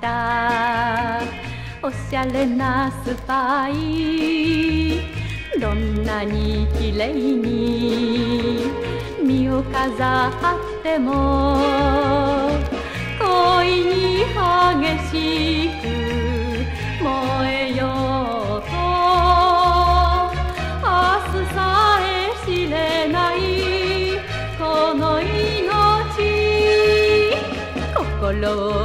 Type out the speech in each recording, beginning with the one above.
た。おしゃれなスパイ。どんなに綺麗に身を飾っても恋に激しく燃えようと。明日さえ知れないこの命。心を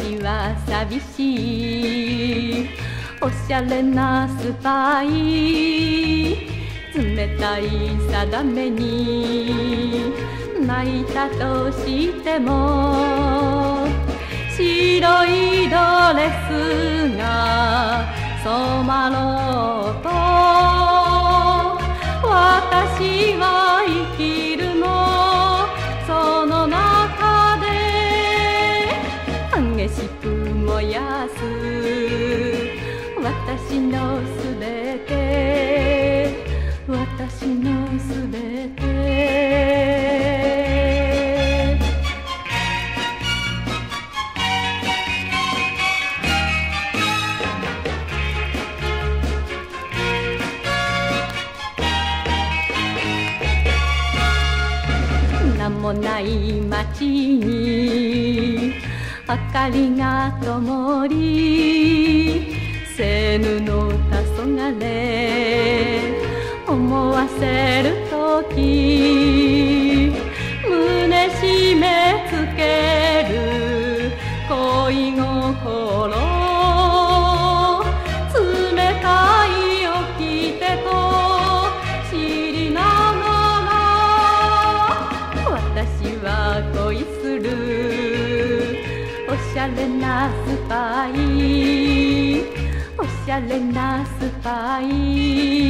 私は寂しい。おしゃれなスパイ。冷たい定めに泣いたとしても。白いドレスが染まろうと。私はすべて。私のすべて。名もない街に明かりが灯りせぬの思わせる時胸締め付ける恋心冷たい掟と知りながら私は恋する。おしゃれなスパイ。おしゃれなスパイ